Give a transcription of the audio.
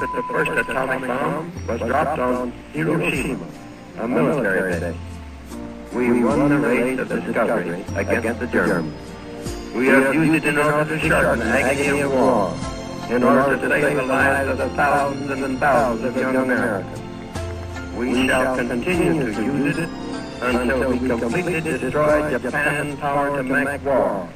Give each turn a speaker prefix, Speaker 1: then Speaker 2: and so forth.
Speaker 1: that the first atomic bomb was dropped on Hiroshima, a military base. We won the race of discovery against the Germans. We have used it in order to shorten the agony of war, in order to save the lives of the thousands and thousands of young Americans. We shall continue to use it until we completely destroy Japan's power to make war